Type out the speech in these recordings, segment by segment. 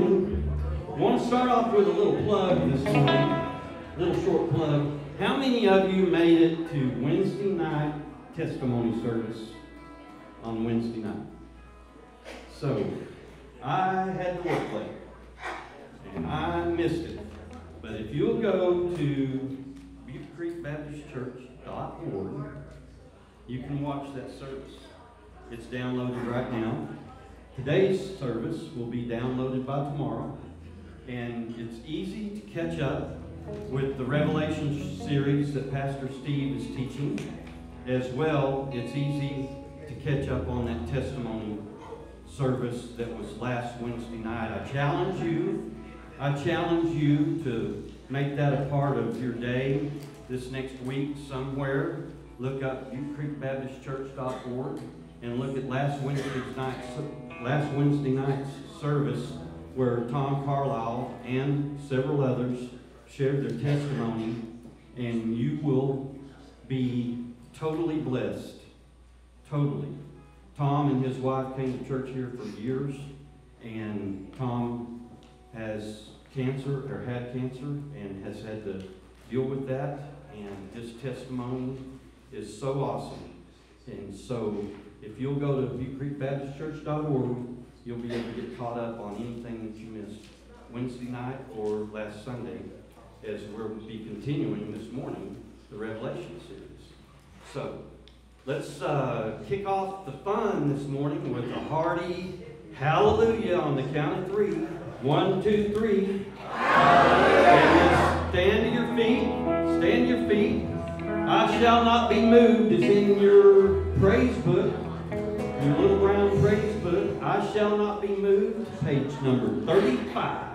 I want to start off with a little plug this morning, little short plug. How many of you made it to Wednesday night testimony service on Wednesday night? So, I had to work late, and I missed it. But if you'll go to Butte you can watch that service. It's downloaded right now. Today's service will be downloaded by tomorrow, and it's easy to catch up with the Revelation series that Pastor Steve is teaching. As well, it's easy to catch up on that testimony service that was last Wednesday night. I challenge you, I challenge you to make that a part of your day this next week somewhere. Look up buttecreekbaptistchurch.org and look at last Wednesday's night's last Wednesday night's service where Tom Carlisle and several others shared their testimony, and you will be totally blessed. Totally. Tom and his wife came to church here for years, and Tom has cancer or had cancer and has had to deal with that, and his testimony is so awesome. And so if you'll go to buttecreekbaptistchurch.org, you'll be able to get caught up on anything that you missed Wednesday night or last Sunday as we'll be continuing this morning the Revelation series. So, let's uh, kick off the fun this morning with a hearty hallelujah on the count of three. One, two, three. Hallelujah. Stand to your feet. Stand to your feet. I shall not be moved It's in your praise book your little brown praise book, I Shall Not Be Moved, page number 35.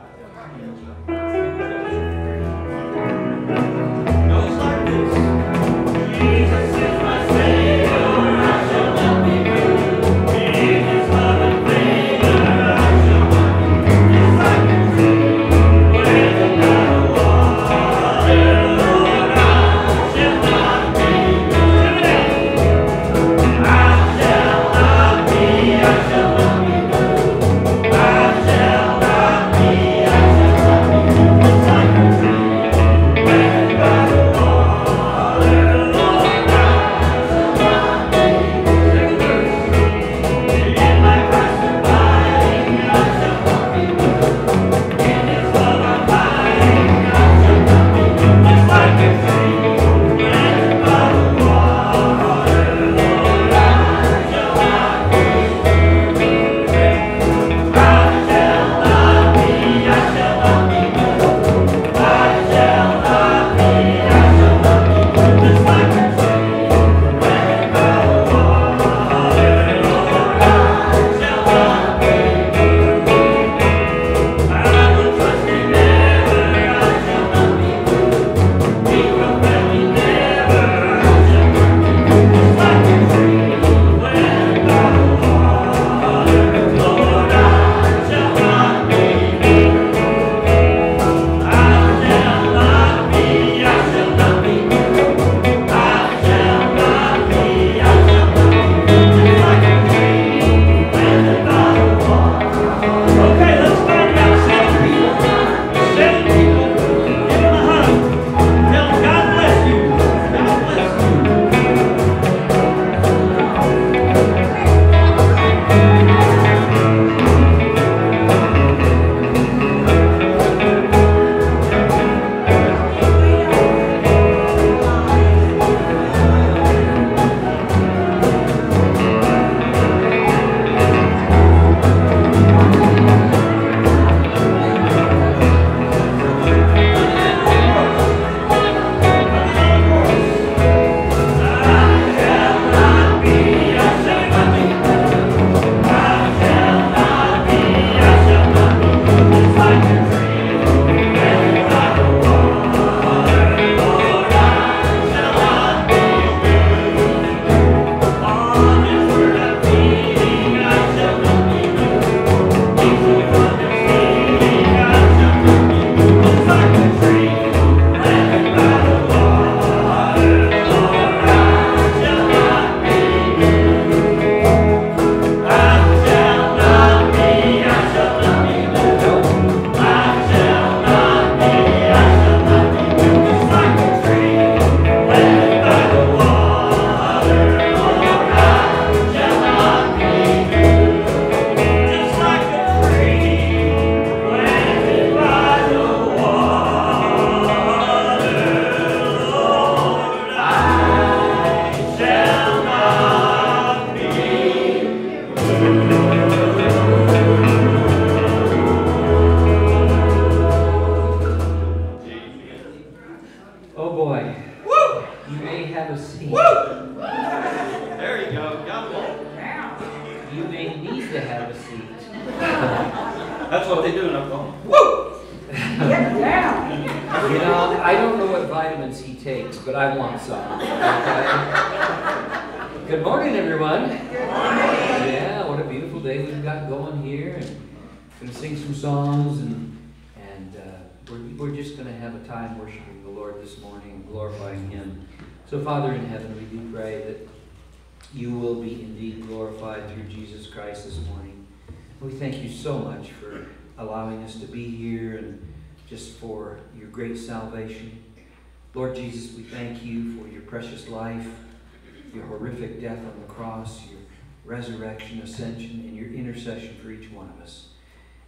Horrific death on the cross, your resurrection, ascension, and your intercession for each one of us.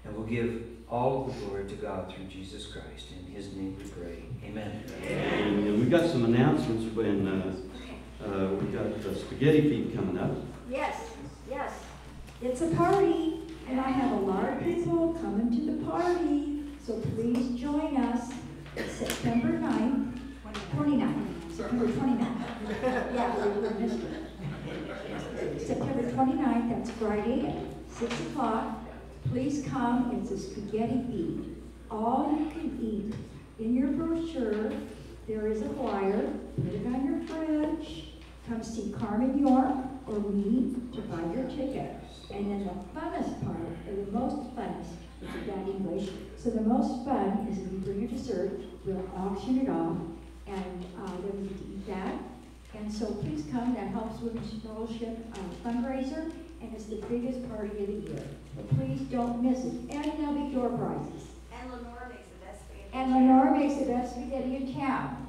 And we'll give all of the glory to God through Jesus Christ. In his name we pray. Amen. And we've got some announcements when uh, uh, we've got the spaghetti feed coming up. Yes, yes. It's a party, and I have a lot of people coming to the party. So please join us September 9th, 29th, September 29th. Yeah. September 29th, that's Friday at 6 o'clock. Please come, it's a spaghetti feed. All you can eat. In your brochure, there is a flyer, put it on your fridge. Come see Carmen York or me to buy your ticket. And then the funnest part, or the most funnest, is that English. So the most fun is if you bring your dessert, we'll auction it off, and uh, then we get to eat that. And so please come, that helps Women's Fellowship uh, fundraiser, and it's the biggest party of the year. But please don't miss it. And there'll be door prizes. And Lenora makes the best spaghetti. And Lenore makes the best spaghetti in town.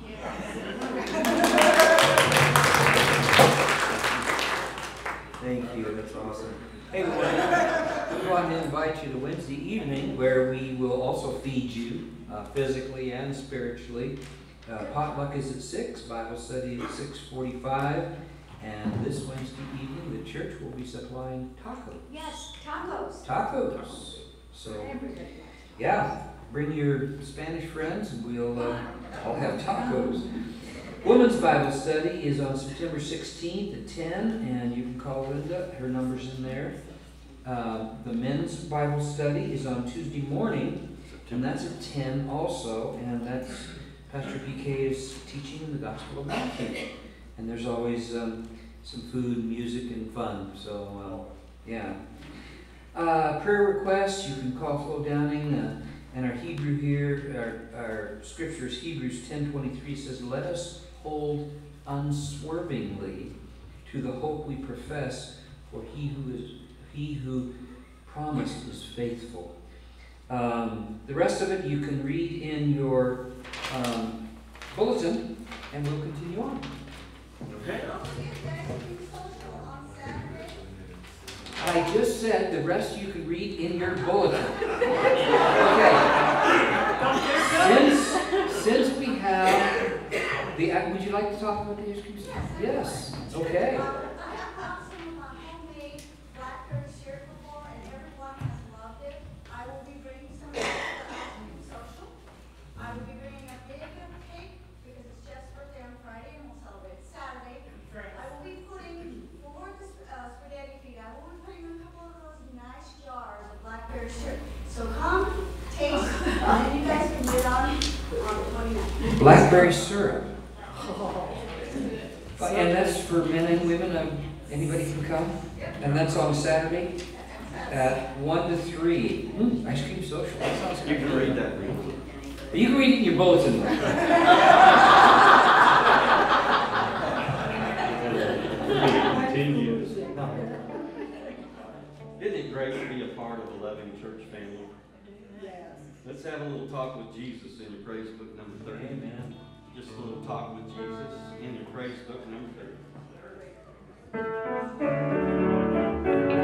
Thank you. That's awesome. Hey, we want to, we want to invite you to Wednesday evening where we will also feed you uh, physically and spiritually. Uh, potluck is at 6, Bible study at 6.45. And this Wednesday evening, the church will be supplying tacos. Yes, tacos. Tacos. So, yeah, bring your Spanish friends and we'll uh, all have tacos. Women's Bible study is on September 16th at 10, and you can call Linda. Her number's in there. Uh, the men's Bible study is on Tuesday morning, and that's at 10 also, and that's Pastor PK is teaching the Gospel of Matthew. And there's always um, some food, music, and fun. So, uh, yeah. Uh, prayer requests, you can call Flo Downing. Uh, and our Hebrew here, our, our scripture is Hebrews 10.23 says, Let us hold unswervingly to the hope we profess, for he who is he who promised is faithful. Um, the rest of it you can read in your um, bulletin, and we'll continue on. Okay. I just said the rest you can read in your bulletin. Okay. Since, since we have the, would you like to talk about the cream? Yes, okay. I have bought some of my homemade blackberry syrup before, and everyone has loved it. I will be bringing some of it to the ice cream social. I will be bringing a big cake, because it's Jeff's birthday on Friday, and we'll celebrate Saturday. I will be putting, for the uh, spaghetti feed, I will be putting a couple of those nice jars of blackberry syrup. So come, taste, and you guys can get on, on the twenty-ninth. Blackberry syrup. But- And that's for men and women, um, anybody can come? And that's on Saturday at one to three. Mm, ice cream social, that sounds You can read that, read. You can read it in your bulletin. loving church family. Yes. Let's have a little talk with Jesus in your praise book number 30. Amen. Just a little talk with Jesus in your praise book number 30.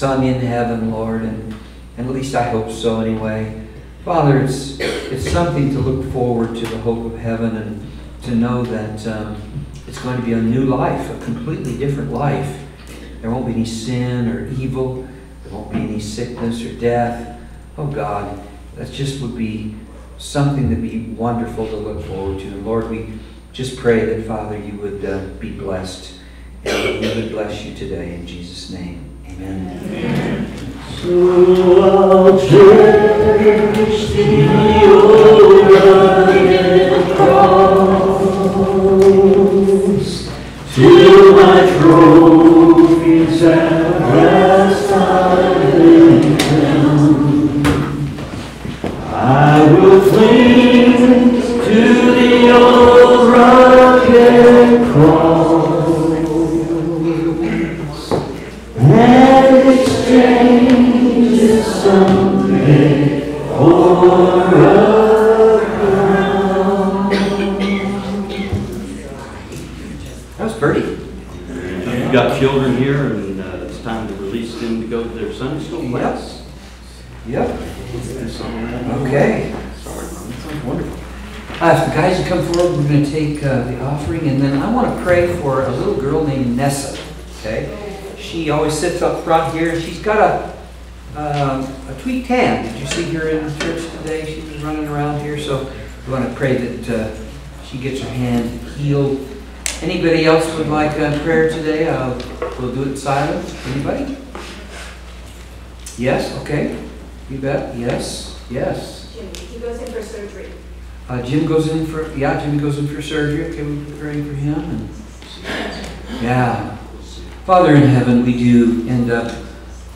Sung in heaven, Lord, and, and at least I hope so anyway. Father, it's, it's something to look forward to the hope of heaven and to know that um, it's going to be a new life, a completely different life. There won't be any sin or evil. There won't be any sickness or death. Oh God, that just would be something to be wonderful to look forward to. And Lord, we just pray that, Father, you would uh, be blessed and we would bless you today in Jesus' name. So I'll cherish the old rugged cross till my trophies front here. She's got a um, a tweed tan. Did you see her in church today? She was running around here, so we want to pray that uh, she gets her hand healed. Anybody else would like uh, prayer today? Uh, we'll do it silent. Anybody? Yes. Okay. You bet. Yes. Yes. Jimmy, he goes in for surgery. Uh, Jim goes in for, yeah, Jim goes in for surgery. Okay, we'll be praying for him. And, yeah. Father in heaven, we do end up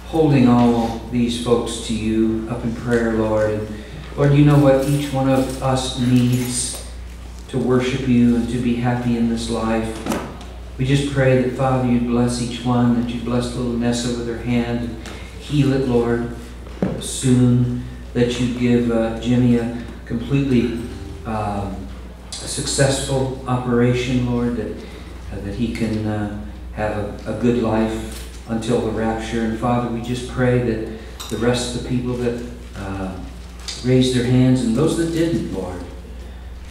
holding all these folks to you up in prayer, Lord. And Lord, you know what each one of us needs to worship you and to be happy in this life. We just pray that, Father, you'd bless each one, that you'd bless little Nessa with her hand and heal it, Lord, soon, that you'd give uh, Jimmy a completely um, successful operation, Lord, that, uh, that he can uh, have a, a good life until the rapture. And Father, we just pray that the rest of the people that uh, raised their hands and those that didn't, Lord,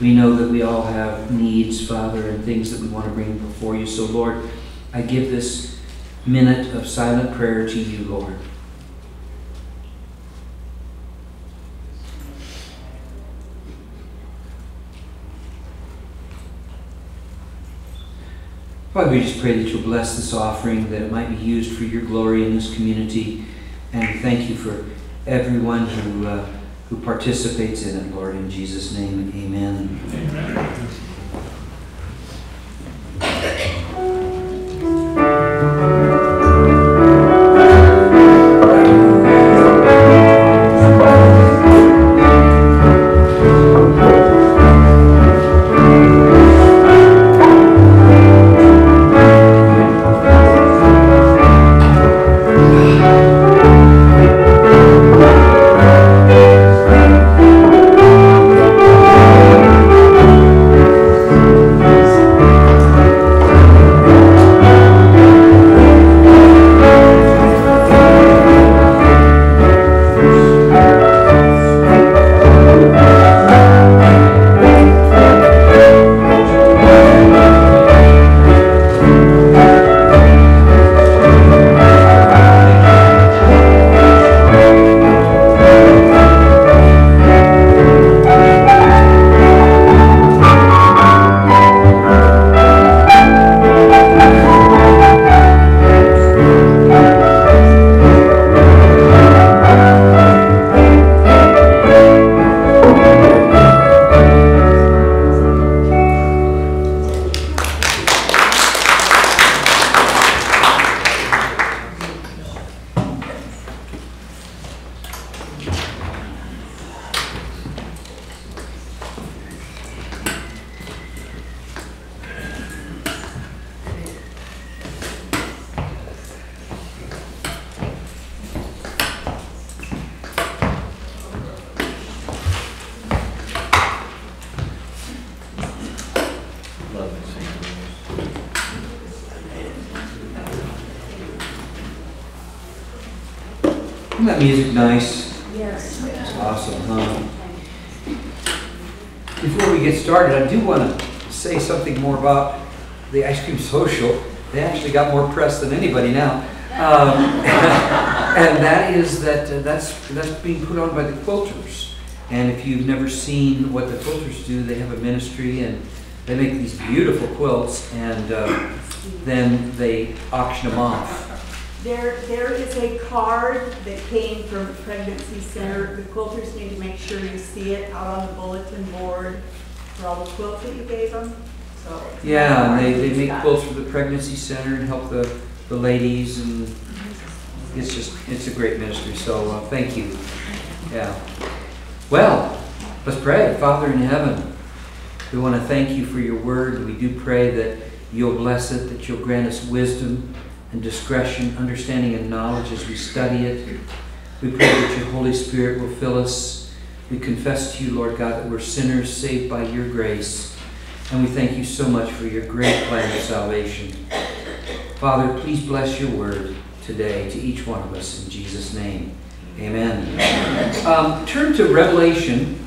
we know that we all have needs, Father, and things that we want to bring before you. So, Lord, I give this minute of silent prayer to you, Lord. Father, we just pray that you'll bless this offering, that it might be used for your glory in this community. And thank you for everyone who, uh, who participates in it, Lord. In Jesus' name, amen. amen. Auction them off. There, there is a card that came from the pregnancy center. The quilters need to make sure you see it out on the bulletin board for all the quilts that you gave them, so. Yeah, and they, they make quilts for the pregnancy center and help the, the ladies and it's just, it's a great ministry, so, uh, thank you. Yeah. Well, let's pray. Father in heaven, we want to thank you for your word. We do pray that you'll bless it, that you'll grant us wisdom and discretion, understanding and knowledge as we study it. We pray that your Holy Spirit will fill us. We confess to you, Lord God, that we're sinners saved by your grace. And we thank you so much for your great plan of salvation. Father, please bless your word today to each one of us in Jesus' name. Amen. Um, turn to Revelation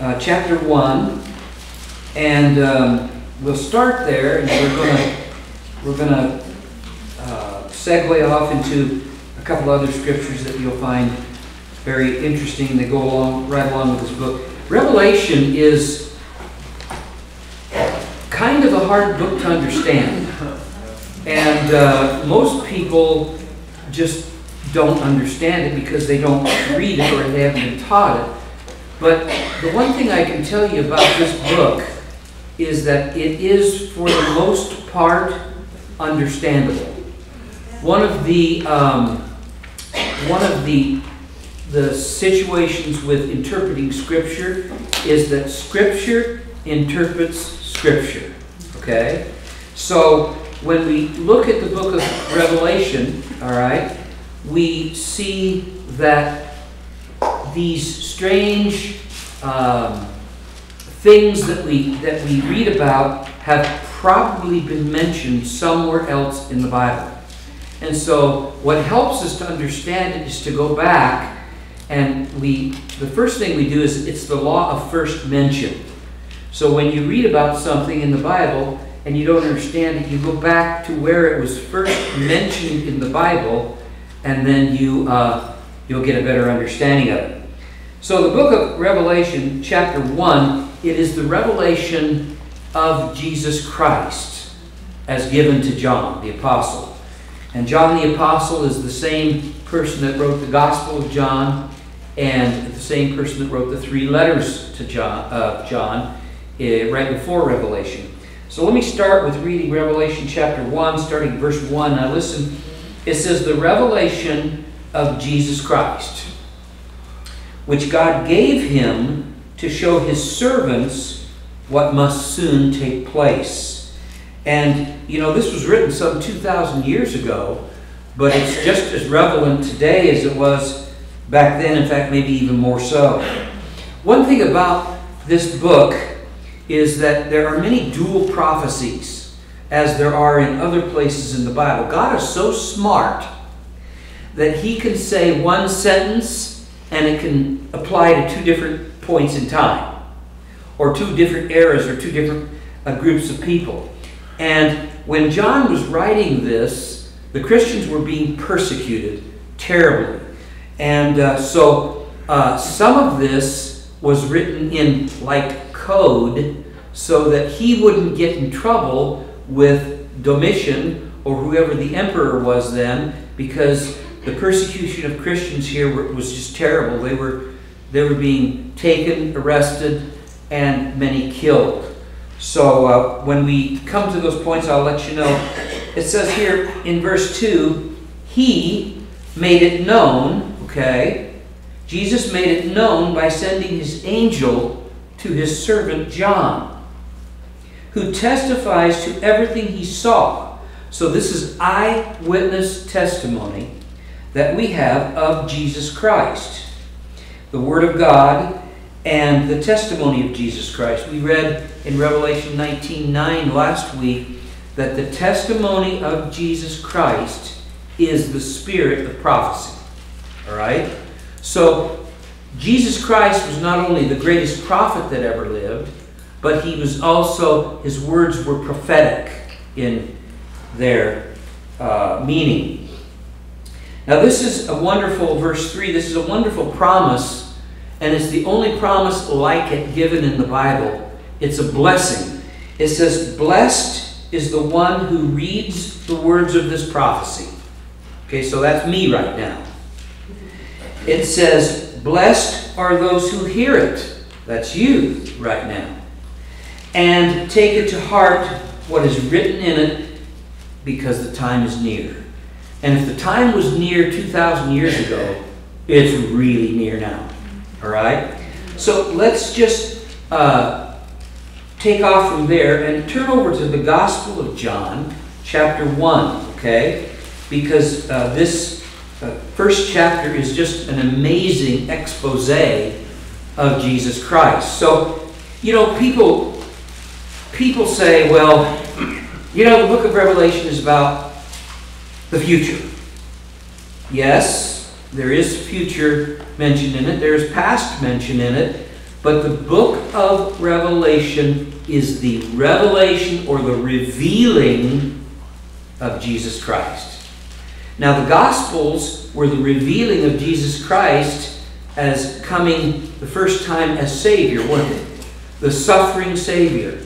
uh, chapter 1, and um, we'll start there, and we're going to we're going to segue off into a couple other scriptures that you'll find very interesting. They go along right along with this book. Revelation is kind of a hard book to understand. And uh, most people just don't understand it because they don't read it or they haven't been taught it. But the one thing I can tell you about this book is that it is, for the most part, understandable. One of the um, one of the the situations with interpreting Scripture is that Scripture interprets Scripture. Okay? So when we look at the book of Revelation, all right, we see that these strange um, things that we that we read about have probably been mentioned somewhere else in the Bible. And so what helps us to understand it is to go back and we the first thing we do is it's the law of first mention. So when you read about something in the Bible and you don't understand it, you go back to where it was first mentioned in the Bible, and then you uh, you'll get a better understanding of it. So the book of Revelation, chapter one, it is the revelation of Jesus Christ as given to John the apostle. And John the apostle is the same person that wrote the Gospel of John and the same person that wrote the three letters to John, uh, John uh, right before Revelation. So let me start with reading Revelation chapter 1, starting verse 1. Now listen, it says, The revelation of Jesus Christ, which God gave him to show his servants what must soon take place. And, you know, this was written some 2,000 years ago, but it's just as relevant today as it was back then, in fact, maybe even more so. One thing about this book is that there are many dual prophecies, as there are in other places in the Bible. God is so smart that He can say one sentence and it can apply to two different points in time, or two different eras, or two different uh, groups of people. And when John was writing this, the Christians were being persecuted terribly. And uh, so uh, some of this was written in like code so that he wouldn't get in trouble with Domitian or whoever the emperor was then because the persecution of Christians here were, was just terrible. They were, they were being taken, arrested, and many killed. So uh, when we come to those points, I'll let you know. It says here in verse 2 He made it known, okay? Jesus made it known by sending his angel to his servant John, who testifies to everything he saw. So this is eyewitness testimony that we have of Jesus Christ, the Word of God, and the testimony of Jesus Christ. We read in Revelation 19:9 last week that the testimony of Jesus Christ is the spirit of prophecy. All right? So, Jesus Christ was not only the greatest prophet that ever lived, but he was also, his words were prophetic in their uh, meaning. Now, this is a wonderful, verse 3, this is a wonderful promise, and it's the only promise like it given in the Bible. It's a blessing. It says, Blessed is the one who reads the words of this prophecy. Okay, so that's me right now. It says, Blessed are those who hear it. That's you right now. And take it to heart what is written in it because the time is near. And if the time was near 2,000 years ago, it's really near now. All right? So let's just uh, take off from there and turn over to the Gospel of John, chapter 1, okay? Because uh, this uh, first chapter is just an amazing expose of Jesus Christ. So, you know, people, people say, well, you know, the book of Revelation is about the future. Yes, there is future mentioned in it, there's past mention in it, but the book of Revelation is the revelation or the revealing of Jesus Christ. Now, the Gospels were the revealing of Jesus Christ as coming the first time as Savior, weren't they? The suffering Savior.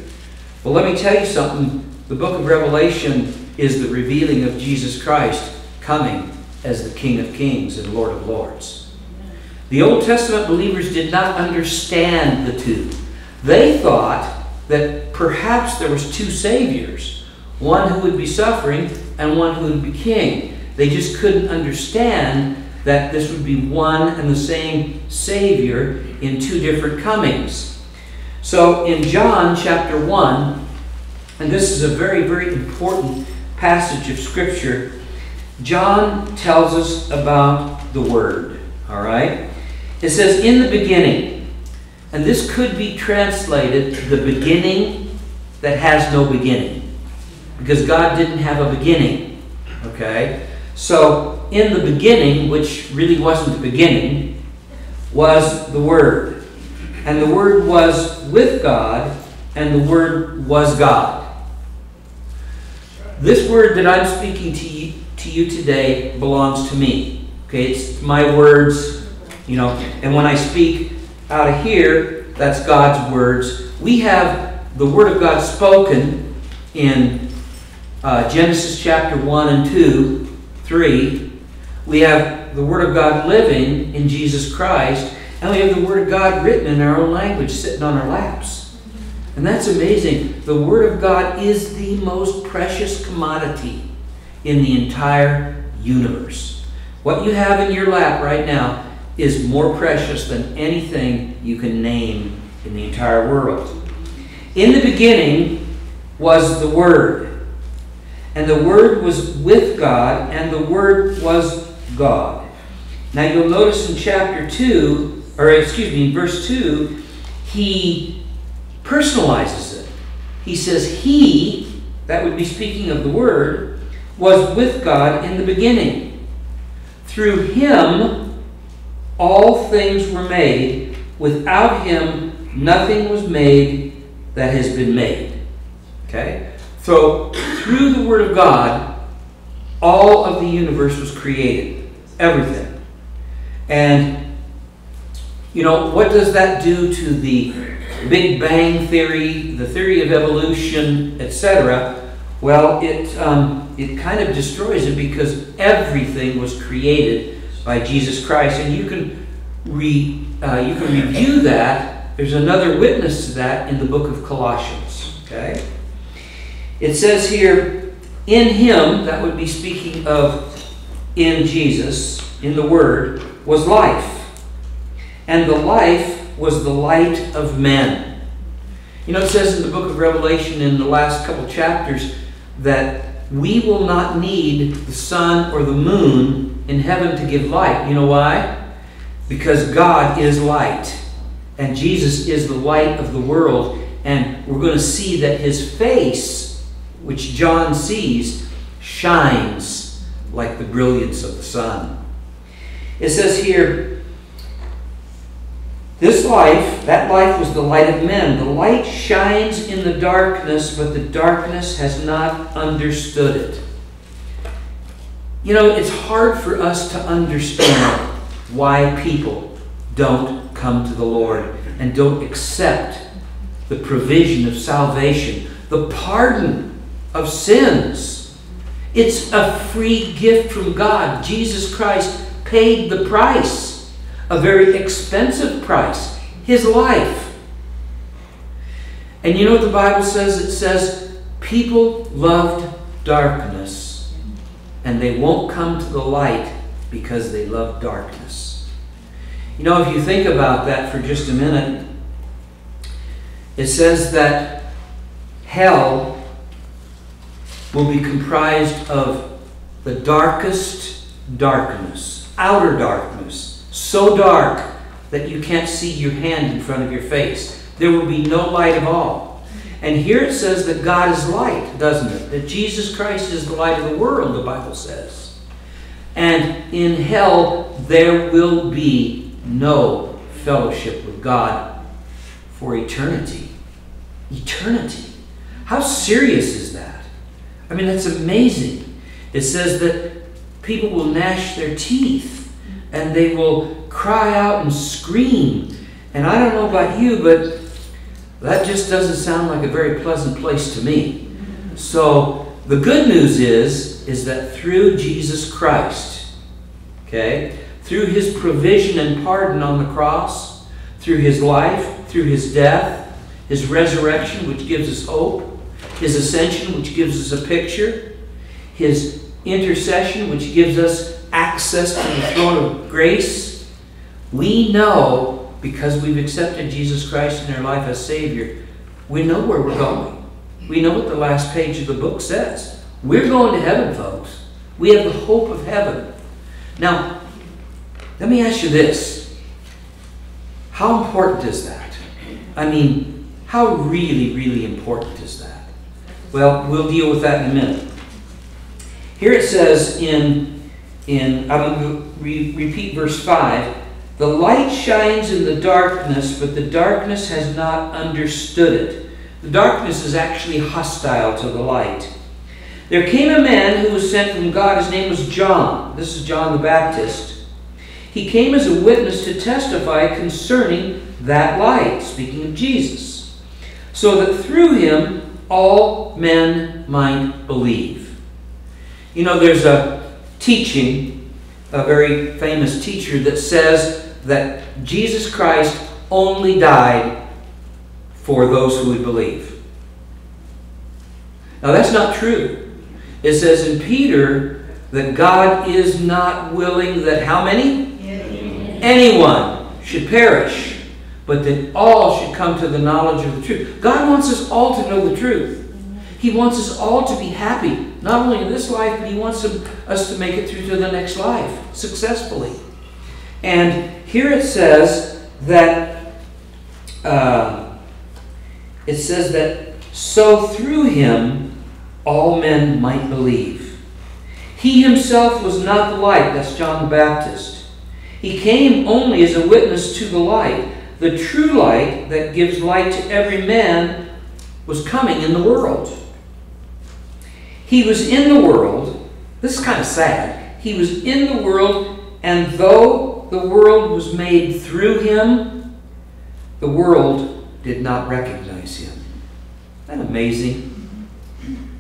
Well, let me tell you something. The book of Revelation is the revealing of Jesus Christ coming as the King of Kings and Lord of Lords. The Old Testament believers did not understand the two. They thought that perhaps there was two saviors, one who would be suffering and one who would be king. They just couldn't understand that this would be one and the same savior in two different comings. So in John chapter 1, and this is a very, very important passage of Scripture, John tells us about the Word. All right? It says, In the beginning, and this could be translated the beginning that has no beginning, because God didn't have a beginning. Okay? So, in the beginning, which really wasn't the beginning, was the Word. And the Word was with God, and the Word was God. This word that I'm speaking to you, to you today belongs to me. Okay, it's my words, you know, and when I speak out of here, that's God's words. We have the Word of God spoken in uh, Genesis chapter 1 and 2, 3. We have the Word of God living in Jesus Christ, and we have the Word of God written in our own language sitting on our laps. And that's amazing. The Word of God is the most precious commodity in the entire universe. What you have in your lap right now is more precious than anything you can name in the entire world. In the beginning was the Word, and the Word was with God, and the Word was God. Now you'll notice in chapter 2, or excuse me, in verse 2, he personalizes it. He says, He, that would be speaking of the Word, was with God in the beginning. Through him, all things were made. Without him, nothing was made that has been made. Okay? So, through the Word of God, all of the universe was created. Everything. And, you know, what does that do to the Big Bang Theory, the theory of evolution, etc.? Well, it, um, it kind of destroys it because everything was created by Jesus Christ. And you can, re, uh, you can review that. There's another witness to that in the book of Colossians. Okay? It says here, in him, that would be speaking of in Jesus, in the Word, was life. And the life was the light of men. You know, it says in the book of Revelation in the last couple chapters that we will not need the sun or the moon in heaven to give light. You know why? Because God is light. And Jesus is the light of the world. And we're going to see that his face, which John sees, shines like the brilliance of the sun. It says here, this life, that life was the light of men. The light shines in the darkness, but the darkness has not understood it. You know, it's hard for us to understand why people don't come to the Lord and don't accept the provision of salvation, the pardon of sins. It's a free gift from God. Jesus Christ paid the price, a very expensive price, his life. And you know what the Bible says? It says, people loved darkness, and they won't come to the light because they love darkness. You know, if you think about that for just a minute, it says that hell will be comprised of the darkest darkness, outer darkness, so dark that you can't see your hand in front of your face. There will be no light at all. And here it says that God is light, doesn't it? That Jesus Christ is the light of the world, the Bible says. And in hell, there will be no fellowship with God for eternity. Eternity. How serious is that? I mean, that's amazing. It says that people will gnash their teeth and they will cry out and scream. And I don't know about you, but that just doesn't sound like a very pleasant place to me. So the good news is is that through Jesus Christ, okay, through his provision and pardon on the cross, through his life, through his death, his resurrection which gives us hope, his ascension which gives us a picture, his intercession which gives us access to the throne of grace, we know because we've accepted Jesus Christ in our life as Savior, we know where we're going. We know what the last page of the book says. We're going to heaven, folks. We have the hope of heaven. Now, let me ask you this. How important is that? I mean, how really, really important is that? Well, we'll deal with that in a minute. Here it says in, in I'm going to re- repeat verse 5 The light shines in the darkness, but the darkness has not understood it. The darkness is actually hostile to the light. There came a man who was sent from God. His name was John. This is John the Baptist. He came as a witness to testify concerning that light, speaking of Jesus, so that through him all men might believe. You know, there's a teaching, a very famous teacher, that says that Jesus Christ only died for those who would believe. Now, that's not true. It says in Peter that God is not willing that how many? Anyone should perish, but that all should come to the knowledge of the truth. God wants us all to know the truth. He wants us all to be happy, not only in this life, but He wants us to make it through to the next life successfully. And here it says that uh, it says that so through Him all men might believe. He himself was not the light, that's John the Baptist. He came only as a witness to the light. The true light that gives light to every man was coming in the world. He was in the world. This is kind of sad. He was in the world, and though the world was made through him, the world did not recognize him. Isn't that amazing?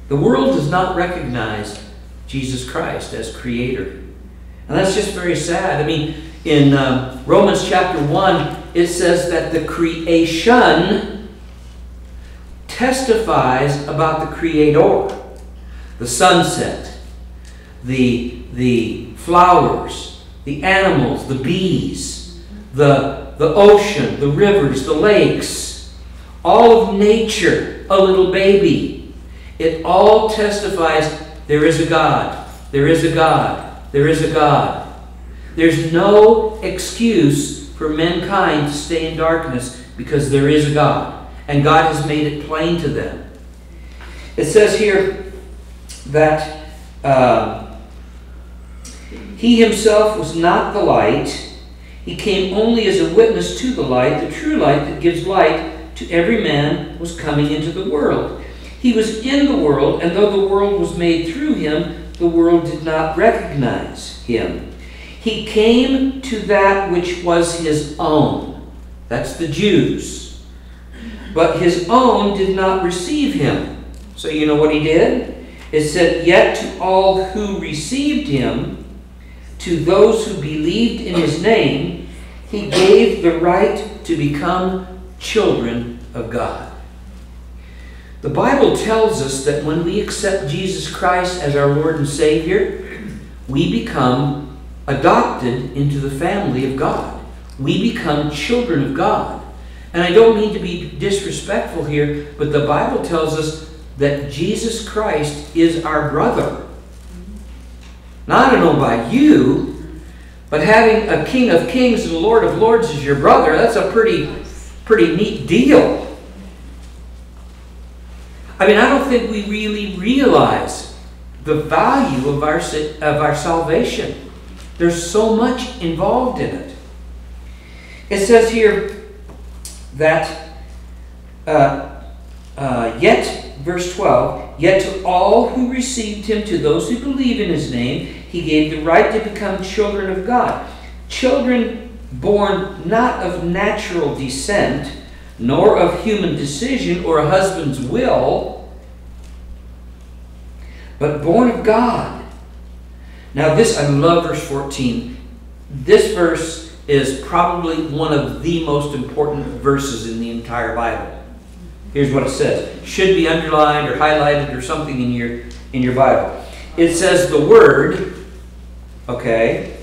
The world does not recognize Jesus Christ as creator. And that's just very sad. I mean, in uh, Romans chapter 1, it says that the creation testifies about the creator. The sunset, the, the flowers, the animals, the bees, the, the ocean, the rivers, the lakes, all of nature, a little baby. It all testifies there is a God, there is a God, there is a God. There's no excuse for mankind to stay in darkness because there is a God. And God has made it plain to them. It says here that uh, He himself was not the light. He came only as a witness to the light, the true light that gives light to every man was coming into the world. He was in the world, and though the world was made through him, the world did not recognize him. He came to that which was his own. That's the Jews. But his own did not receive him. So you know what he did? It said, Yet to all who received him, to those who believed in his name, he gave the right to become children of God. The Bible tells us that when we accept Jesus Christ as our Lord and Savior, we become adopted into the family of God. We become children of God. And I don't mean to be disrespectful here, but the Bible tells us that Jesus Christ is our brother. Now, I know about you, but having a King of Kings and Lord of Lords as your brother, that's a pretty, pretty neat deal. I mean, I don't think we really realize the value of our, of our salvation. There's so much involved in it. It says here that, uh, uh, yet, verse 12, yet to all who received him, to those who believe in his name, he gave the right to become children of God. Children born not of natural descent, nor of human decision or a husband's will, but born of God. Now, this, I love verse 14. This verse is probably one of the most important verses in the entire Bible. Here's what it says. Should be underlined or highlighted or something in your in your Bible. It says the word, okay,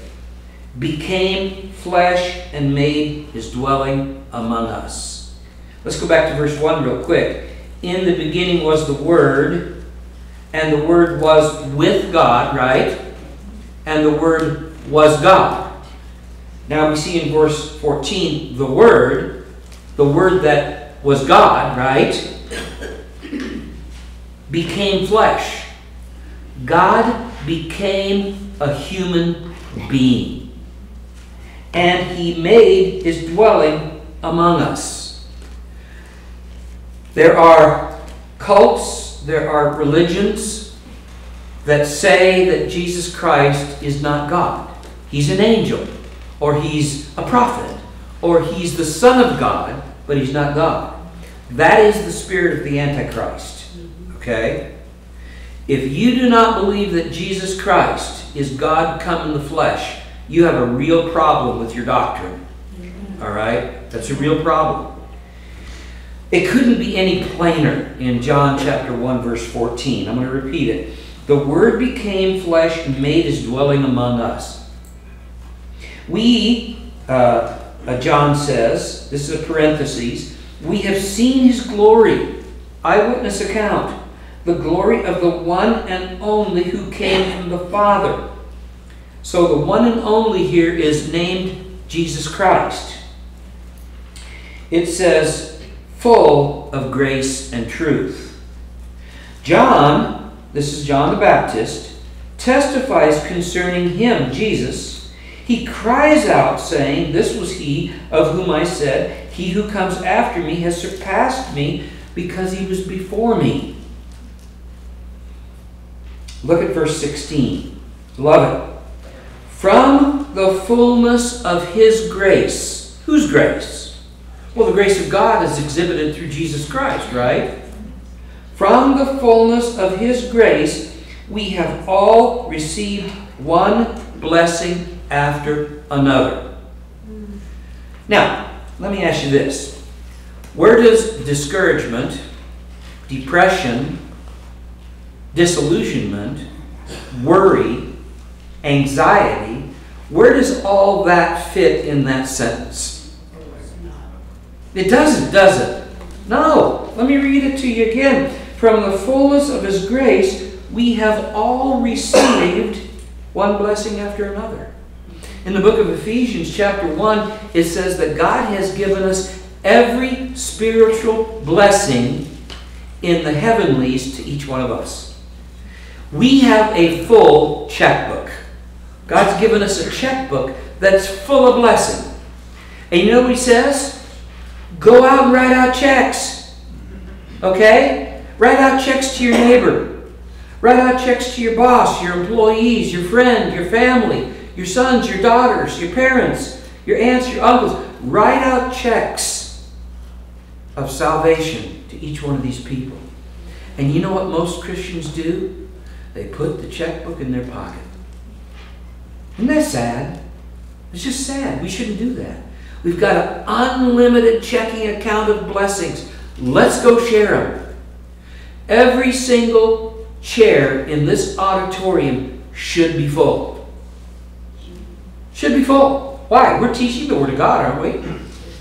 became flesh and made his dwelling among us. Let's go back to verse 1 real quick. In the beginning was the Word, and the Word was with God, right? And the Word was God. Now we see in verse 14 the Word, the Word that was God, right? Became flesh. God became a human being. And he made his dwelling among us. There are cults, there are religions that say that Jesus Christ is not God. He's an angel, or he's a prophet, or he's the Son of God, but he's not God. That is the spirit of the Antichrist. Okay? If you do not believe that Jesus Christ is God come in the flesh, you have a real problem with your doctrine. All right? That's a real problem. It couldn't be any plainer in John chapter 1 verse 14. I'm going to repeat it. The word became flesh and made his dwelling among us. We, uh, uh, John says, this is a parenthesis, we have seen his glory. Eyewitness account. The glory of the one and only who came from the Father. So the one and only here is named Jesus Christ. It says, full of grace and truth. John, this is John the Baptist, testifies concerning him, Jesus. He cries out, saying, This was he of whom I said, He who comes after me has surpassed me because he was before me. Look at verse 16. Love it. From the fullness of his grace. Whose grace? Well, the grace of God is exhibited through Jesus Christ, right? From the fullness of his grace, we have all received one blessing after another. Now, let me ask you this. Where does discouragement, depression, disillusionment, worry, anxiety, where does all that fit in that sentence? It doesn't, does it? No. Let me read it to you again. From the fullness of His grace, we have all received one blessing after another. In the book of Ephesians, chapter 1, it says that God has given us every spiritual blessing in the heavenlies to each one of us. We have a full checkbook. God's given us a checkbook that's full of blessing. And you know what he says? Go out and write out checks. Okay? Write out checks to your neighbor. Write out checks to your boss, your employees, your friend, your family, your sons, your daughters, your parents, your aunts, your uncles. Write out checks of salvation to each one of these people. And you know what most Christians do? They put the checkbook in their pocket. Isn't that sad? It's just sad. We shouldn't do that. We've got an unlimited checking account of blessings. Let's go share them. Every single chair in this auditorium should be full. Should be full. Why? We're teaching the Word of God, aren't we?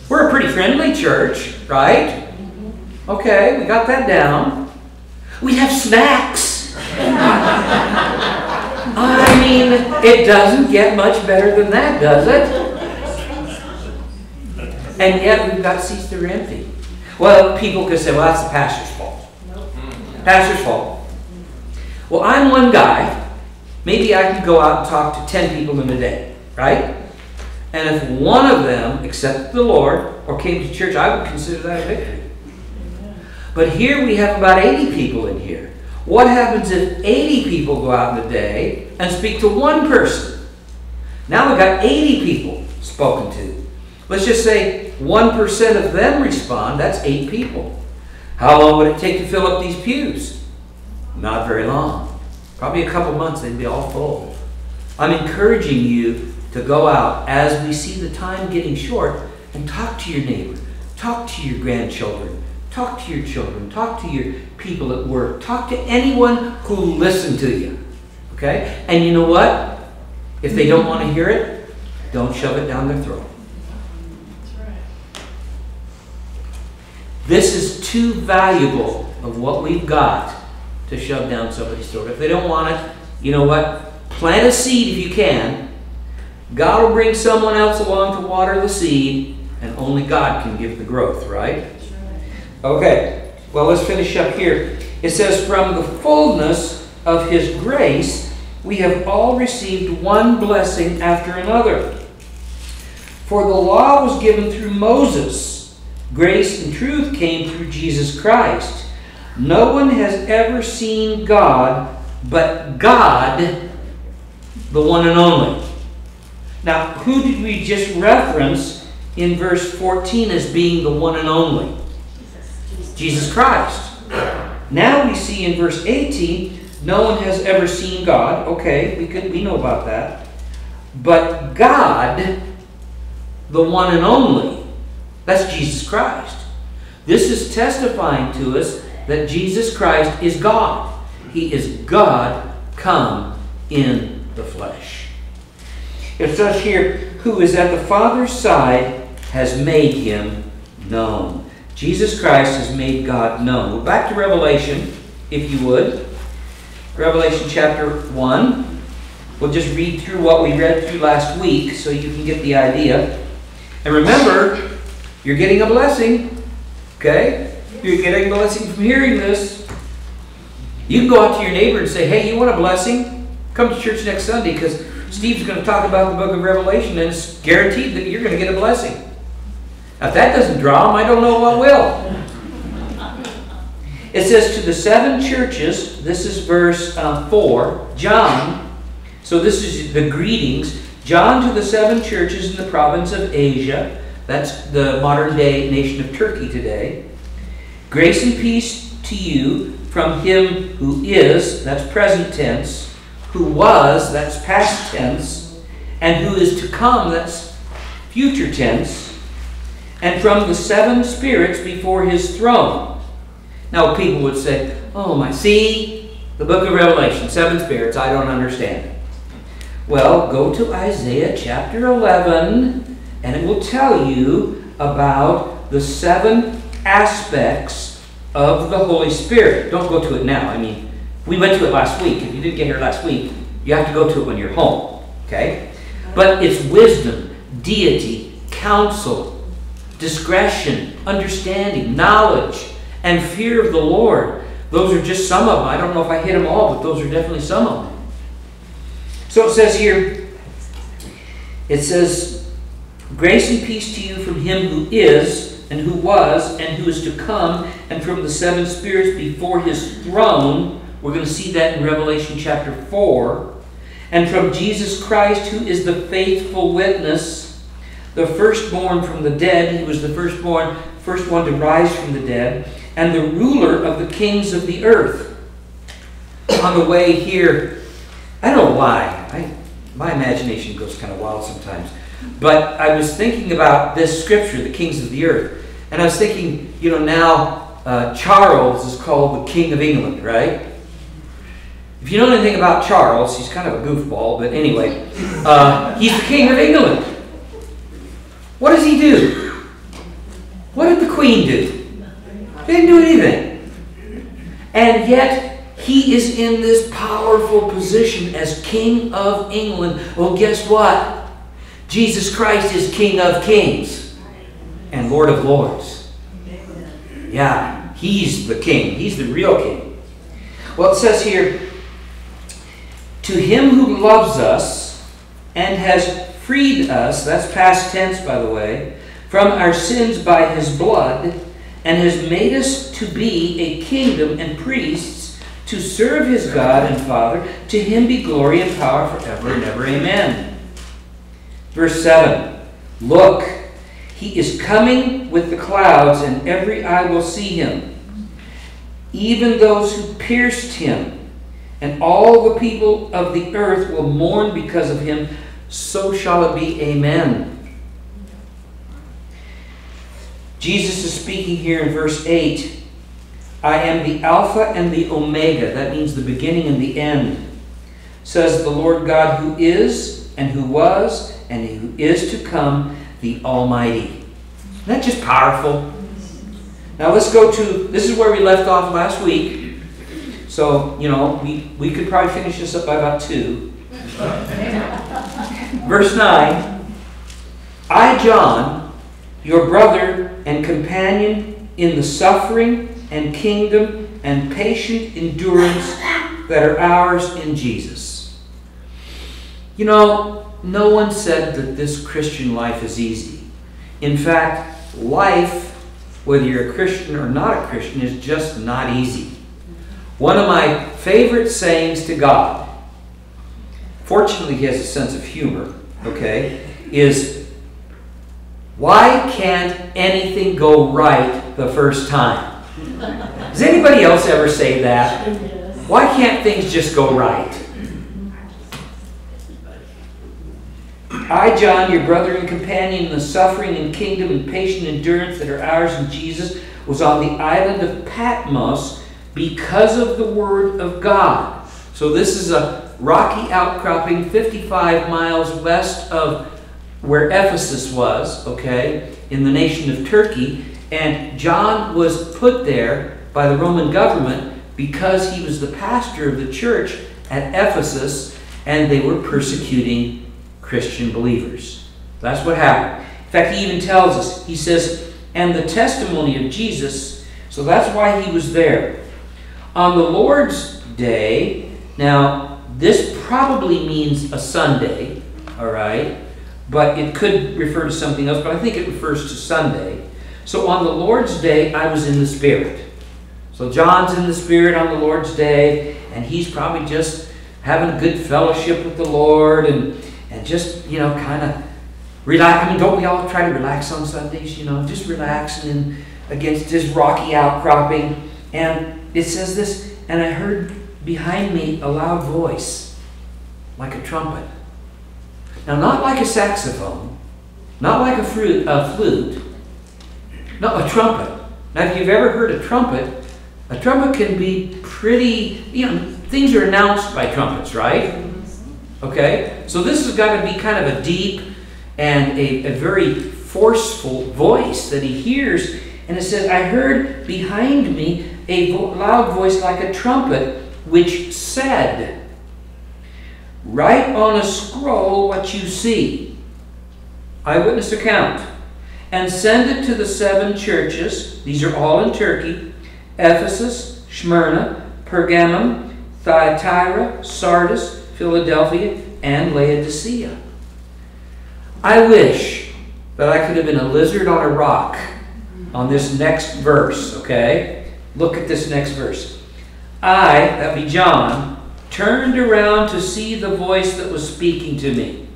We're a pretty friendly church, right? Okay, we got that down. We have snacks. I mean, it doesn't get much better than that, does it? And yet we've got seats that are empty. Well, people could say, well, that's the pastor's fault. Pastor's fault. Well, I'm one guy. Maybe I can go out and talk to 10 people in a day, right? And if one of them accepted the Lord or came to church, I would consider that a victory. But here we have about 80 people in here. What happens if 80 people go out in a day and speak to one person? Now we've got 80 people spoken to. Let's just say 1% of them respond, that's 8 people. How long would it take to fill up these pews? Not very long. Probably a couple months, they'd be all full. I'm encouraging you to go out as we see the time getting short and talk to your neighbor, talk to your grandchildren, talk to your children, talk to your people at work, talk to anyone who will listen to you. Okay? And you know what? If they don't want to hear it, don't shove it down their throat. This is too valuable of what we've got to shove down somebody's throat. If they don't want it, you know what? Plant a seed if you can. God will bring someone else along to water the seed, and only God can give the growth, right? Okay, well, let's finish up here. It says, From the fullness of His grace, we have all received one blessing after another. For the law was given through Moses, grace and truth came through Jesus Christ. No one has ever seen God but God, the one and only. Now, who did we just reference in verse 14 as being the one and only? Jesus Christ. Now we see in verse 18, no one has ever seen God. Okay, we could we know about that. But God, the one and only, that's Jesus Christ. This is testifying to us that Jesus Christ is God. He is God come in the flesh. It says here, who is at the Father's side has made him known. Jesus Christ has made God known. Well, back to Revelation, if you would. Revelation chapter 1. We'll just read through what we read through last week so you can get the idea. And remember, you're getting a blessing. Okay? You're getting a blessing from hearing this. You can go out to your neighbor and say, hey, you want a blessing? Come to church next Sunday because Steve's going to talk about the book of Revelation and it's guaranteed that you're going to get a blessing. Now, if that doesn't draw them, I don't know what will. It says, To the seven churches, this is verse uh, 4, John, so this is the greetings. John to the seven churches in the province of Asia, that's the modern day nation of Turkey today. Grace and peace to you from him who is, that's present tense, who was, that's past tense, and who is to come, that's future tense, and from the seven spirits before his throne. Now, people would say, Oh, my, see, the book of Revelation, seven spirits, I don't understand. Well, go to Isaiah chapter 11, and it will tell you about the seven aspects of the Holy Spirit. Don't go to it now. I mean, we went to it last week. If you didn't get here last week, you have to go to it when you're home. Okay? But it's wisdom, deity, counsel, discretion, understanding, knowledge, and fear of the Lord. Those are just some of them. I don't know if I hit them all, but those are definitely some of them. So it says here, It says, Grace and peace to you from him who is, and who was, and who is to come, and from the seven spirits before his throne. We're going to see that in Revelation chapter 4. And from Jesus Christ, who is the faithful witness, the firstborn from the dead. He was the firstborn, first one to rise from the dead, and the ruler of the kings of the earth. On the way here, I don't know why. I, my imagination goes kind of wild sometimes. But I was thinking about this scripture, the kings of the earth. And I was thinking, you know, now uh, Charles is called the King of England, right? If you know anything about Charles, he's kind of a goofball, but anyway, uh, he's the King of England. What does he do? What did the Queen do? Didn't do anything. And yet, he is in this powerful position as King of England. Well, guess what? Jesus Christ is King of Kings and Lord of Lords. Yeah, He's the King. He's the real King. Well, it says here, to Him who loves us and has freed us, that's past tense, by the way, from our sins by His blood, and has made us to be a kingdom and priests to serve His God and Father. To Him be glory and power forever and ever. Amen. Verse 7 Look, he is coming with the clouds, and every eye will see him, even those who pierced him. And all the people of the earth will mourn because of him. So shall it be. Amen. Jesus is speaking here in verse 8 I am the Alpha and the Omega. That means the beginning and the end. Says the Lord God who is, and who was, and who is to come, the Almighty. Isn't that just powerful? Now let's go to this is where we left off last week. So, you know, we, we could probably finish this up by about two. Verse 9 I, John, your brother and companion in the suffering and kingdom and patient endurance that are ours in Jesus. You know, no one said that this Christian life is easy. In fact, life, whether you're a Christian or not a Christian, is just not easy. One of my favorite sayings to God, fortunately, he has a sense of humor, okay, is why can't anything go right the first time? Does anybody else ever say that? Why can't things just go right? I, John, your brother and companion in the suffering and kingdom and patient endurance that are ours in Jesus, was on the island of Patmos because of the Word of God. So, this is a rocky outcropping 55 miles west of where Ephesus was, okay, in the nation of Turkey. And John was put there by the Roman government because he was the pastor of the church at Ephesus and they were persecuting Christian believers. That's what happened. In fact, he even tells us, he says, and the testimony of Jesus, so that's why he was there. On the Lord's Day, now this probably means a Sunday, all right, but it could refer to something else, but I think it refers to Sunday. So on the Lord's Day, I was in the Spirit. So John's in the Spirit on the Lord's Day, and he's probably just having a good fellowship with the Lord and and just, you know, kind of relax. I mean, don't we all try to relax on Sundays, you know, just relaxing against this rocky outcropping. And it says this, and I heard behind me a loud voice, like a trumpet. Now, not like a saxophone, not like a, fruit, a flute, no, a trumpet. Now, if you've ever heard a trumpet, a trumpet can be pretty, you know, things are announced by trumpets, right? Okay? So this has got to be kind of a deep and a, a very forceful voice that he hears. And it says, I heard behind me a loud voice like a trumpet, which said, Write on a scroll what you see. Eyewitness account. And send it to the seven churches. These are all in Turkey Ephesus, Smyrna, Pergamum, Thyatira, Sardis, Philadelphia, and Laodicea. I wish that I could have been a lizard on a rock on this next verse, okay? Look at this next verse. I, that be John, turned around to see the voice that was speaking to me.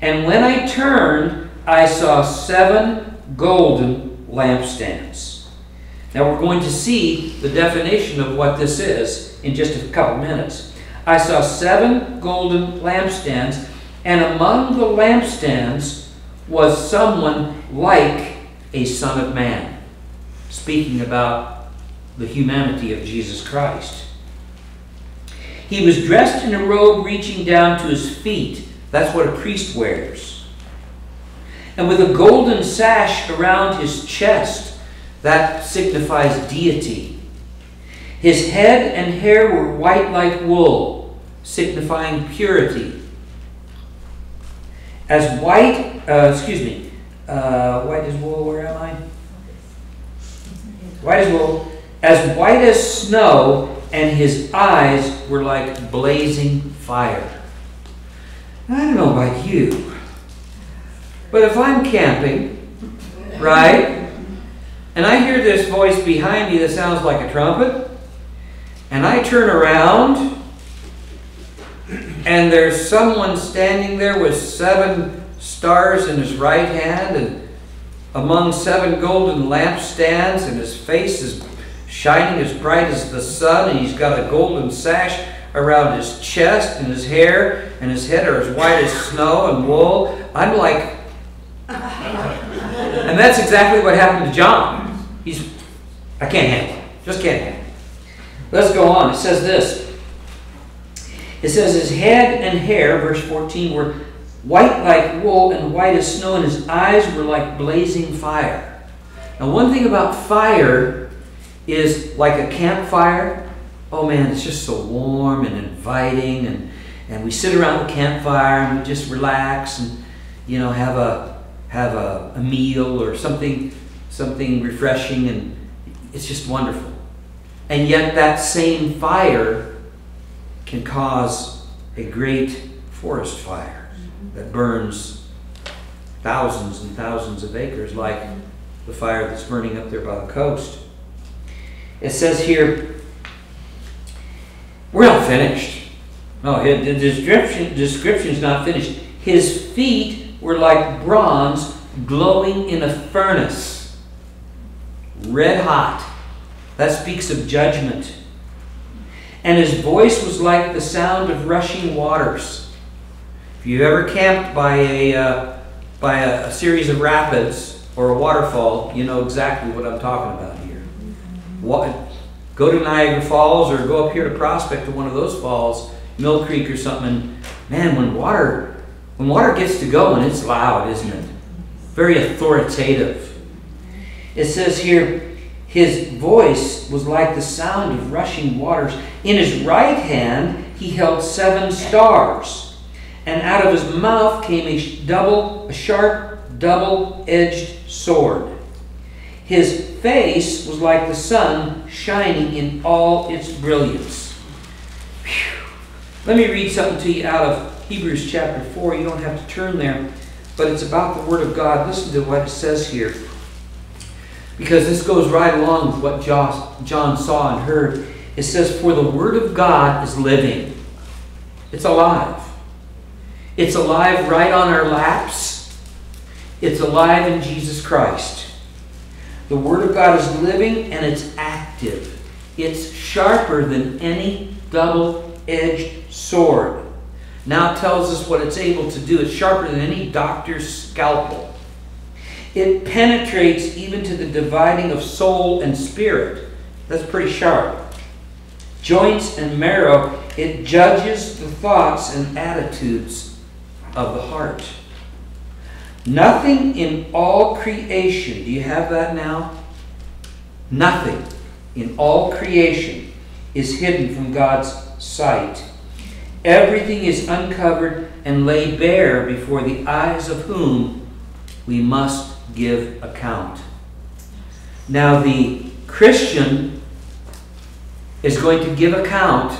And when I turned, I saw seven golden lampstands. Now we're going to see the definition of what this is in just a couple minutes. I saw seven golden lampstands, and among the lampstands was someone like a Son of Man, speaking about the humanity of Jesus Christ. He was dressed in a robe reaching down to his feet. That's what a priest wears. And with a golden sash around his chest, that signifies deity. His head and hair were white like wool, signifying purity. As white, uh, excuse me, uh, white as wool, where am I? White as wool, as white as snow, and his eyes were like blazing fire. I don't know about you, but if I'm camping, right, and I hear this voice behind me that sounds like a trumpet, and I turn around, and there's someone standing there with seven stars in his right hand, and among seven golden lampstands, and his face is shining as bright as the sun, and he's got a golden sash around his chest, and his hair and his head are as white as snow and wool. I'm like, and that's exactly what happened to John. He's, I can't handle it. Just can't handle it. Let's go on. It says this. It says his head and hair, verse 14, were white like wool and white as snow, and his eyes were like blazing fire. Now, one thing about fire is like a campfire. Oh man, it's just so warm and inviting, and, and we sit around the campfire and we just relax and you know have a have a, a meal or something something refreshing, and it's just wonderful. And yet, that same fire can cause a great forest fire that burns thousands and thousands of acres, like the fire that's burning up there by the coast. It says here, we're not finished. No, the description description's not finished. His feet were like bronze glowing in a furnace, red hot. That speaks of judgment. And his voice was like the sound of rushing waters. If you've ever camped by a uh, by a, a series of rapids or a waterfall, you know exactly what I'm talking about here. What, go to Niagara Falls or go up here to Prospect to one of those falls, Mill Creek or something. Man, when water when water gets to going, it's loud, isn't it? Very authoritative. It says here, his voice was like the sound of rushing waters. In his right hand, he held seven stars, and out of his mouth came a double, a sharp, double-edged sword. His face was like the sun shining in all its brilliance. Whew. Let me read something to you out of Hebrews chapter 4. You don't have to turn there, but it's about the Word of God. Listen to what it says here. Because this goes right along with what John saw and heard. It says, For the Word of God is living, it's alive. It's alive right on our laps, it's alive in Jesus Christ. The Word of God is living and it's active. It's sharper than any double edged sword. Now it tells us what it's able to do. It's sharper than any doctor's scalpel. It penetrates even to the dividing of soul and spirit. That's pretty sharp. Joints and marrow, it judges the thoughts and attitudes of the heart. Nothing in all creation, do you have that now? Nothing in all creation is hidden from God's sight. Everything is uncovered and laid bare before the eyes of whom we must give account. Now, the Christian is going to give account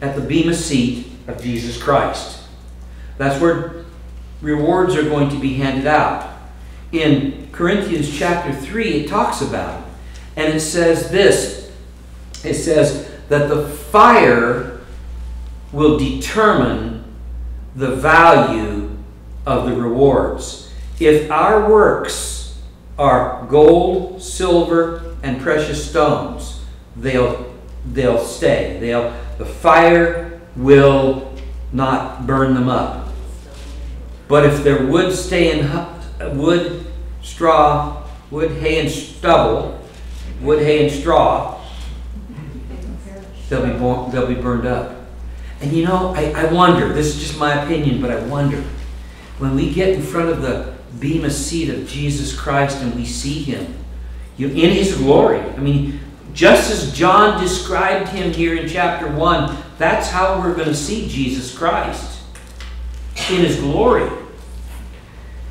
at the Bema seat of Jesus Christ. That's where rewards are going to be handed out. In Corinthians chapter 3, it talks about it. And it says this it says that the fire will determine the value of the rewards. If our works are gold, silver, and precious stones, they'll they'll stay. They'll the fire will not burn them up. But if they're wood, stay in wood, straw, wood, hay, and stubble, wood, hay, and straw, they'll be they'll be burned up. And you know, I, I wonder. This is just my opinion, but I wonder when we get in front of the bema seat of Jesus Christ and we see Him, you in His glory. I mean, just as John described Him here in chapter one, that's how we're going to see Jesus Christ in His glory.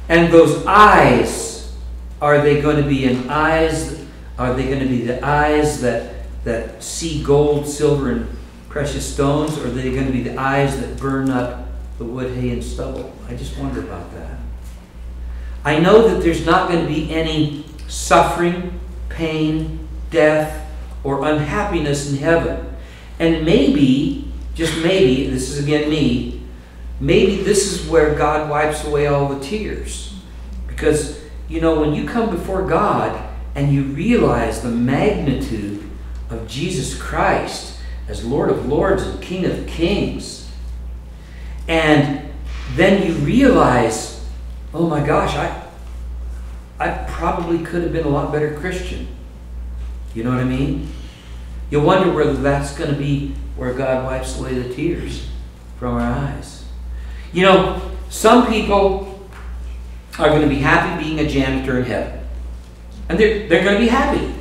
And those eyes, are they going to be in eyes? Are they going to be the eyes that that see gold, silver, and precious stones, or are they going to be the eyes that burn up the wood, hay, and stubble? I just wonder about that. I know that there's not going to be any suffering, pain, death, or unhappiness in heaven. And maybe, just maybe, this is again me, maybe this is where God wipes away all the tears. Because, you know, when you come before God and you realize the magnitude of Jesus Christ as Lord of Lords and King of Kings, and then you realize, oh my gosh, I, I probably could have been a lot better Christian. You know what I mean? You wonder whether that's going to be where God wipes away the tears from our eyes. You know, some people are going to be happy being a janitor in heaven. And they're, they're going to be happy.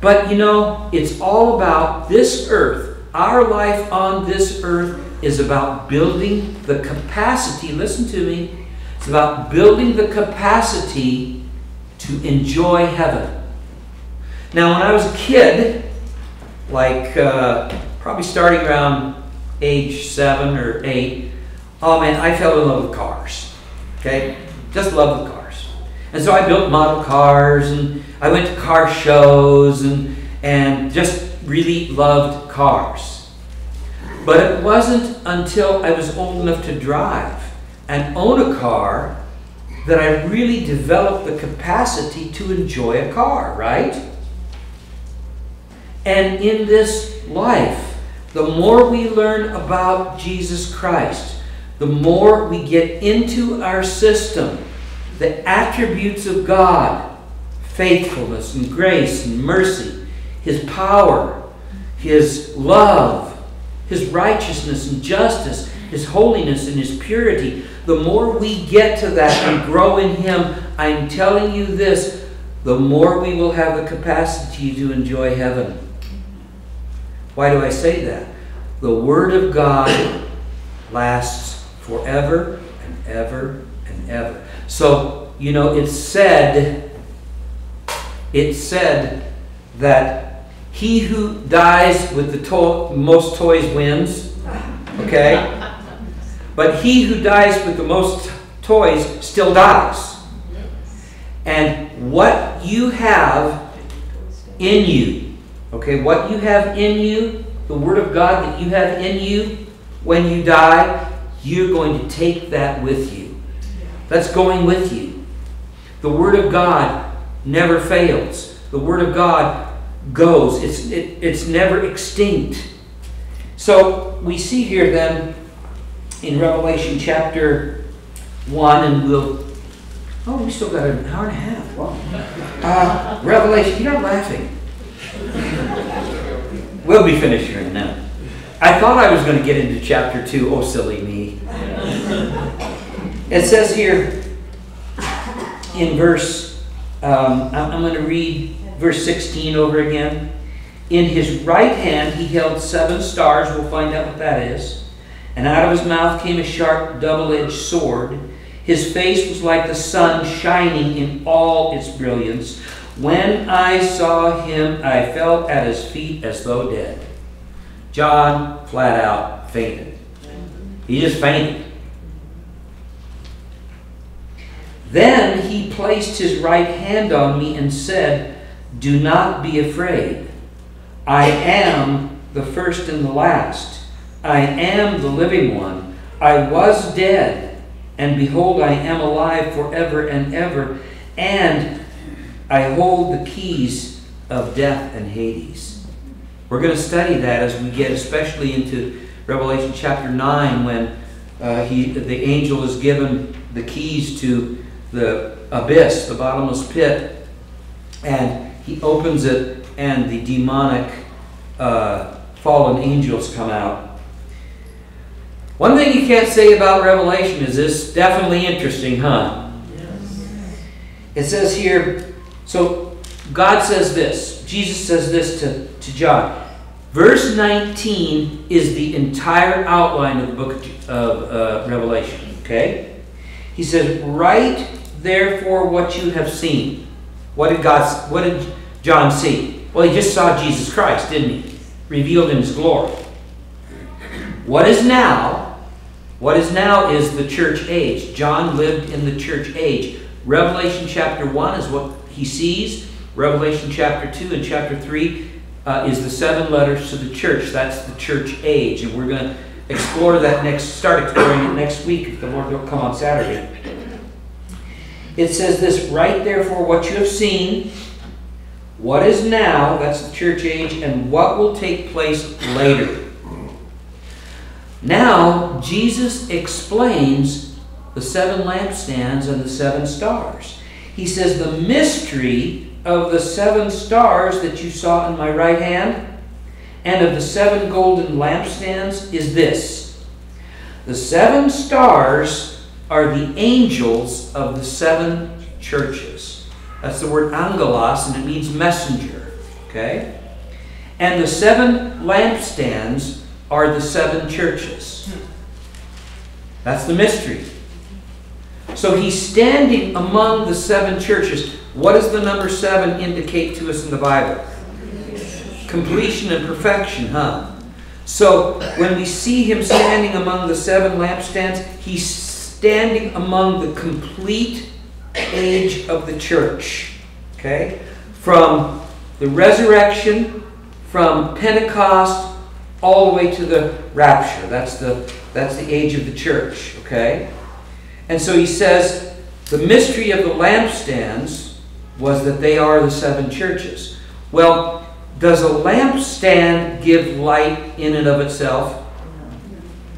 But you know, it's all about this earth. Our life on this earth is about building the capacity. Listen to me. It's about building the capacity to enjoy heaven. Now, when I was a kid, like uh, probably starting around age seven or eight, oh man, I fell in love with cars. Okay? Just love the cars. And so I built model cars and I went to car shows and, and just really loved cars. But it wasn't until I was old enough to drive and own a car that I really developed the capacity to enjoy a car, right? And in this life, the more we learn about Jesus Christ, the more we get into our system the attributes of God faithfulness and grace and mercy, His power, His love, His righteousness and justice, His holiness and His purity. The more we get to that and grow in Him, I'm telling you this, the more we will have the capacity to enjoy heaven. Why do I say that? The Word of God lasts forever and ever and ever. So, you know, it's said, it said that he who dies with the to- most toys wins. Okay? But he who dies with the most toys still dies. And what you have in you, okay, what you have in you, the Word of God that you have in you when you die, you're going to take that with you. That's going with you. The Word of God never fails. The Word of God goes. It's, it, it's never extinct. So we see here then in Revelation chapter 1, and we'll. Oh, we still got an hour and a half. Wow. Uh, Revelation, you're not laughing. We'll be finished here in a minute. I thought I was going to get into chapter 2. Oh, silly me. It says here in verse, um, I'm, going to read verse 16 over again. In his right hand he held seven stars. We'll find out what that is. And out of his mouth came a sharp, double edged sword. His face was like the sun shining in all its brilliance. When I saw him, I fell at his feet as though dead. John flat out fainted. He just fainted. Then he placed his right hand on me and said, Do not be afraid. I am the first and the last. I am the living one. I was dead, and behold, I am alive forever and ever, and I hold the keys of death and Hades. We're going to study that as we get especially into Revelation chapter 9 when uh, he, the angel is given the keys to the abyss, the bottomless pit, and he opens it, and the demonic uh, fallen angels come out. One thing you can't say about Revelation is this definitely interesting, huh? It says here, so God says this, Jesus says this to, to John. Verse 19 is the entire outline of the book of uh, Revelation, okay? He says, Write therefore what you have seen. What did God what did John see? Well, he just saw Jesus Christ, didn't he? Revealed in his glory. What is now? What is now is the church age. John lived in the church age. Revelation chapter 1 is what he sees. Revelation chapter 2 and chapter 3 uh, is the seven letters to the church. That's the church age. And we're going to explore that next, start exploring it next week if the Lord will come on Saturday. It says this, Write therefore what you have seen, what is now, that's the church age, and what will take place later. Now, Jesus explains the seven lampstands and the seven stars. He says, The mystery of the seven stars that you saw in my right hand and of the seven golden lampstands is this The seven stars are the angels of the seven churches. That's the word angelos, and it means messenger. Okay? And the seven lampstands are the seven churches. That's the mystery. So he's standing among the seven churches. What does the number seven indicate to us in the Bible? Completion and perfection, huh? So when we see him standing among the seven lampstands, he's standing among the complete age of the church. Okay? From the resurrection, from Pentecost, all the way to the rapture. That's the, that's the age of the church. Okay? And so he says the mystery of the lampstands was that they are the seven churches. Well, does a lampstand give light in and of itself?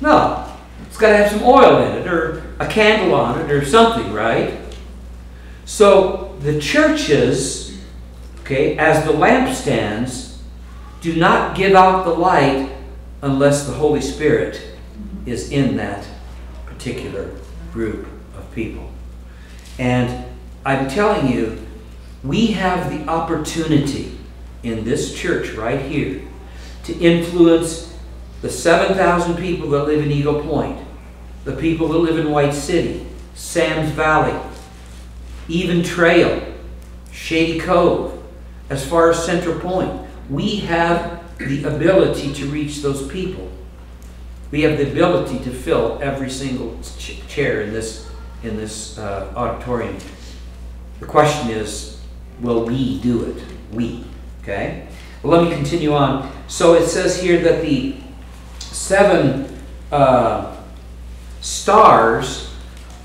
No. It's got to have some oil in it, or a candle on it, or something, right? So the churches, okay, as the lampstands, do not give out the light unless the Holy Spirit is in that particular group of people. And I'm telling you, we have the opportunity in this church right here to influence the 7,000 people that live in Eagle Point, the people that live in White City, Sam's Valley, even Trail, Shady Cove, as far as Central Point. We have the ability to reach those people. We have the ability to fill every single ch- chair in this, in this uh, auditorium. The question is, will we do it? We. Okay? Well, let me continue on. So it says here that the seven uh, stars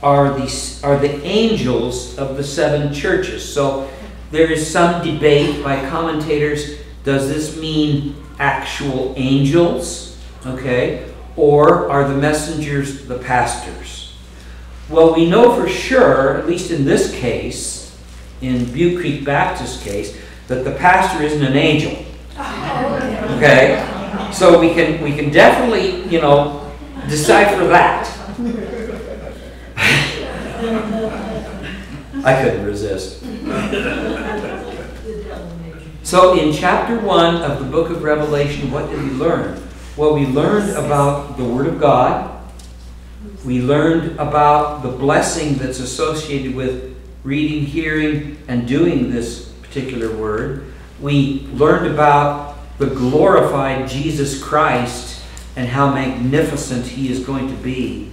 are the, are the angels of the seven churches. So there is some debate by commentators does this mean actual angels? Okay? Or are the messengers the pastors? Well, we know for sure, at least in this case, in Butte Creek Baptist case, that the pastor isn't an angel. Okay? So we can we can definitely, you know, decipher that. I couldn't resist. So in chapter 1 of the book of Revelation, what did we learn? Well, we learned about the Word of God. We learned about the blessing that's associated with reading, hearing, and doing this particular Word. We learned about the glorified Jesus Christ and how magnificent He is going to be.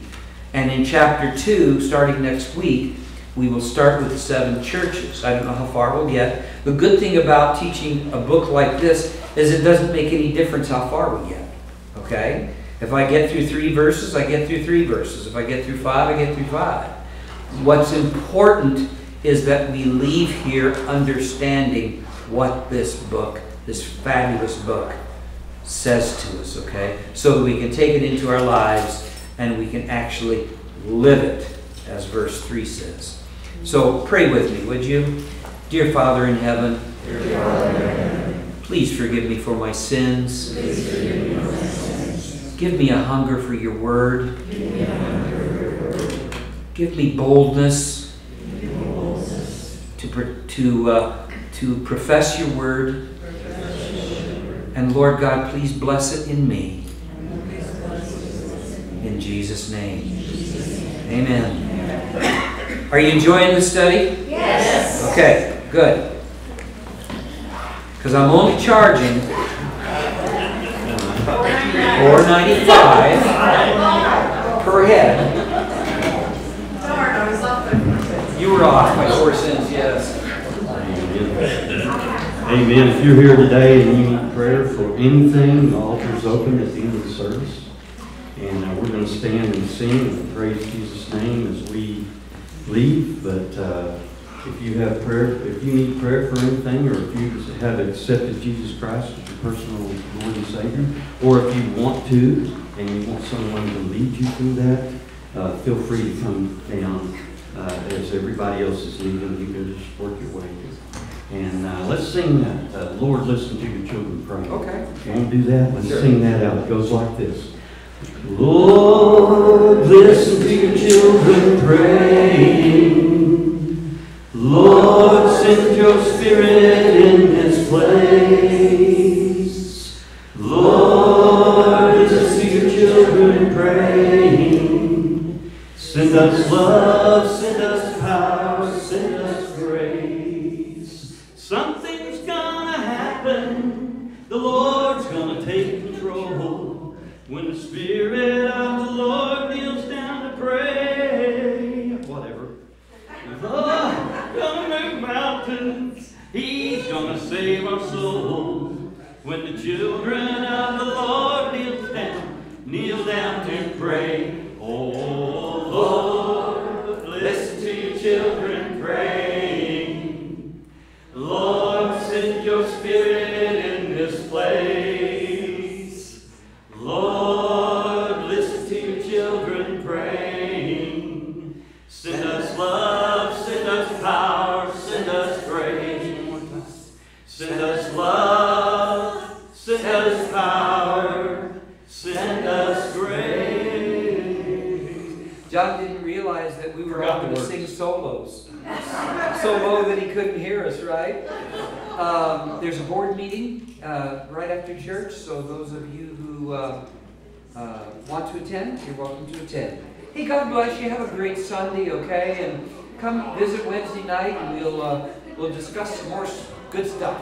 And in chapter 2, starting next week, we will start with the seven churches. I don't know how far we'll get. The good thing about teaching a book like this is it doesn't make any difference how far we get. Okay? If I get through three verses, I get through three verses. If I get through five, I get through five. What's important is that we leave here understanding what this book, this fabulous book, says to us, okay? So that we can take it into our lives and we can actually live it, as verse 3 says. So pray with me, would you? Dear Father in heaven, please forgive me for my sins. Give me a hunger for your word. Give me boldness to, to, uh, to profess your word. And Lord God, please bless it in me. In Jesus' name. Amen. Are you enjoying the study? Yes. Okay, good. Because I'm only charging four ninety-five per head. Darn, I was off there. You were off by four yes. Amen. If you're here today and you need prayer for anything, the altar's open at the end of the service. And uh, we're going to stand and sing and praise Jesus' name as we leave. But uh, if you have prayer, if you need prayer for anything, or if you have accepted Jesus Christ as your personal Lord and Savior, or if you want to and you want someone to lead you through that, uh, feel free to come down as everybody else is leaving. You can just work your way through. And uh, let's sing that. Uh, Lord, listen to your children pray. Okay. If you want to do that, let's Sure. sing that out. It goes like this. Lord, listen to your children praying. Lord, send your spirit in this place. Lord, listen to your children praying. Send us love, Spirit of the Lord kneels down to pray. Whatever. Gonna move mountains. He's gonna save our souls. When the children you're welcome to attend. Hey, God bless you. Have a great Sunday, okay? And come visit Wednesday night, and we'll uh, we'll discuss some more good stuff.